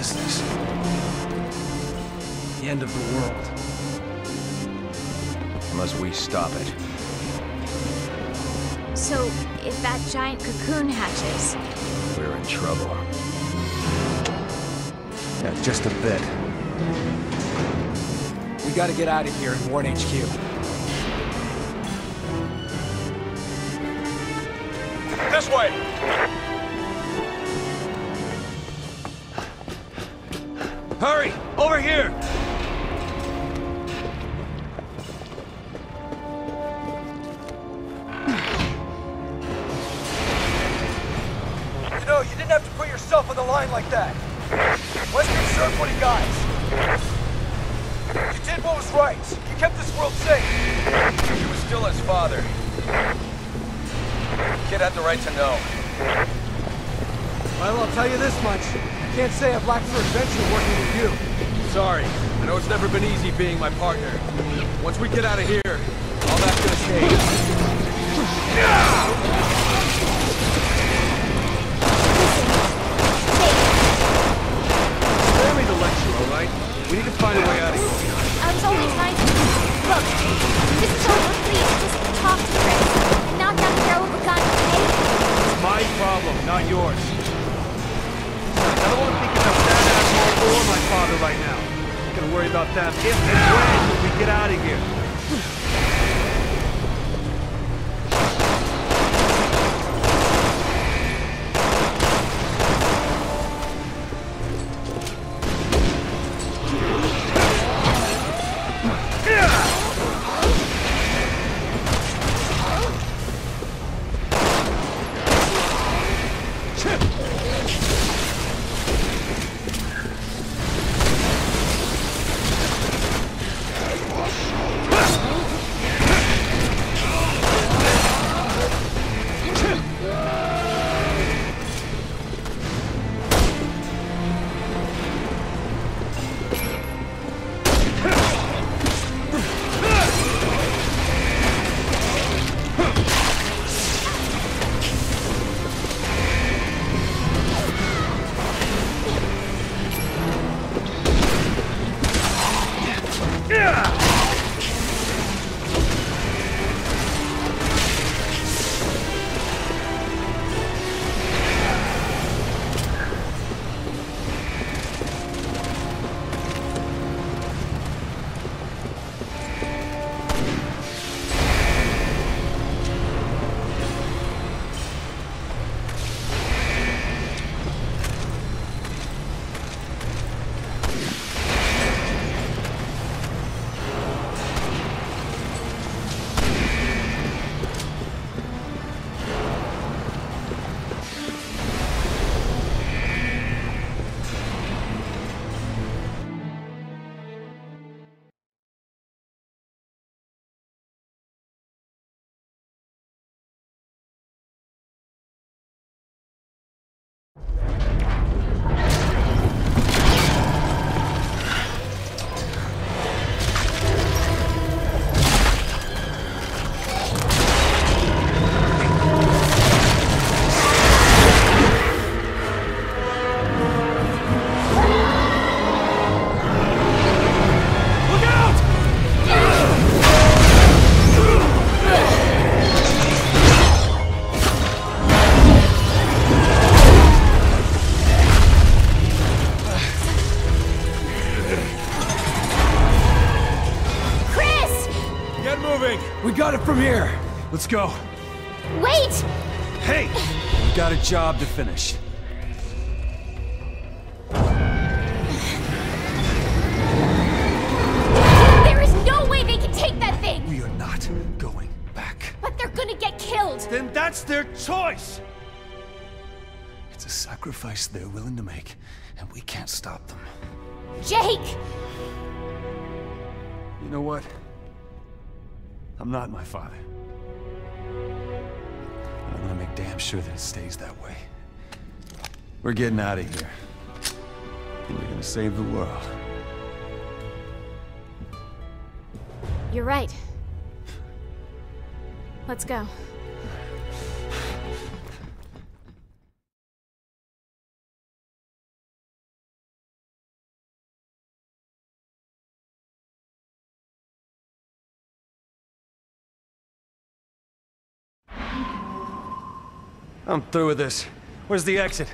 is this? The end of the world. Unless we stop it. So, if that giant cocoon hatches, We're in trouble. Yeah, just a bit. We gotta get out of here and warn HQ. This way! Hurry! Over here! You know, you didn't have to put yourself on the line like that. Wesker deserved what he got. You did what was right. You kept this world safe. He was still his father. Kid had the right to know. Well, I'll tell you this much. Can't say I've lacked for adventure working with you. Sorry. I know it's never been easy being my partner. Once we get out of here, all that's gonna change. About if and when we get out of here. Let's go. Wait! Hey! We got a job to finish. There is no way they can take that thing! We are not going back. But they're gonna get killed! Then that's their choice! It's a sacrifice they're willing to make, and we can't stop them. Jake! You know what? I'm not my father. Make damn sure that it stays that way. We're getting out of here. And we're gonna save the world. You're right. Let's go. I'm through with this. Where's the exit?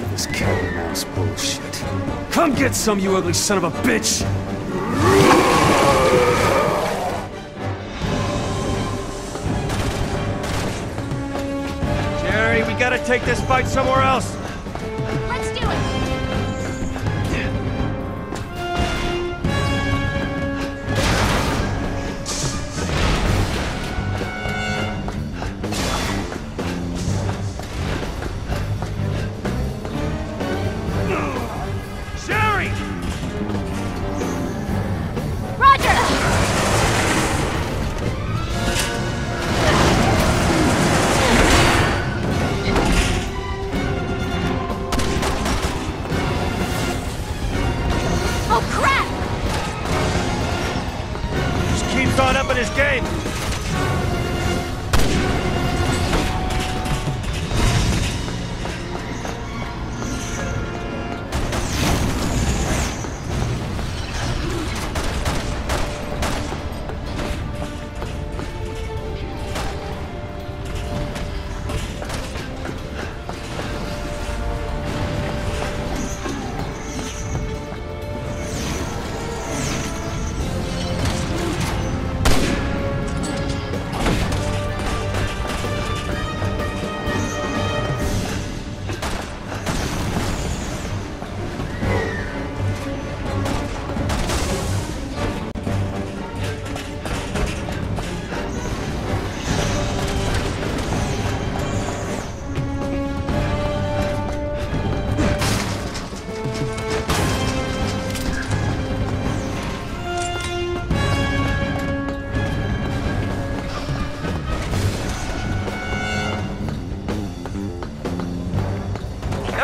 Of this cat and mouse bullshit. Come get some, you ugly son of a bitch! Sherry, we gotta take this fight somewhere else.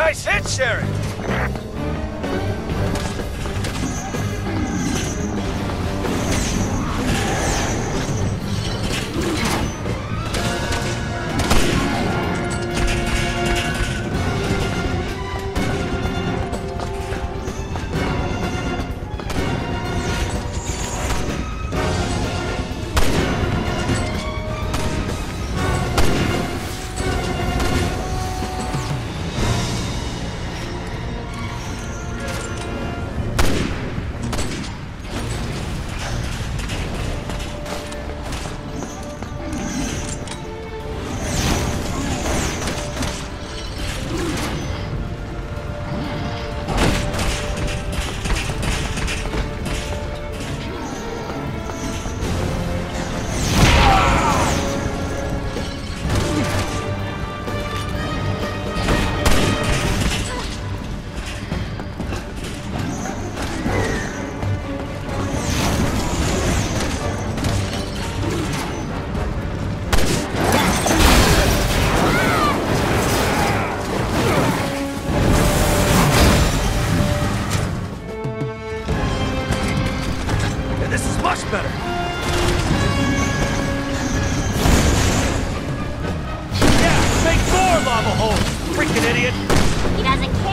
Nice hit, Sherry! Freaking idiot! He doesn't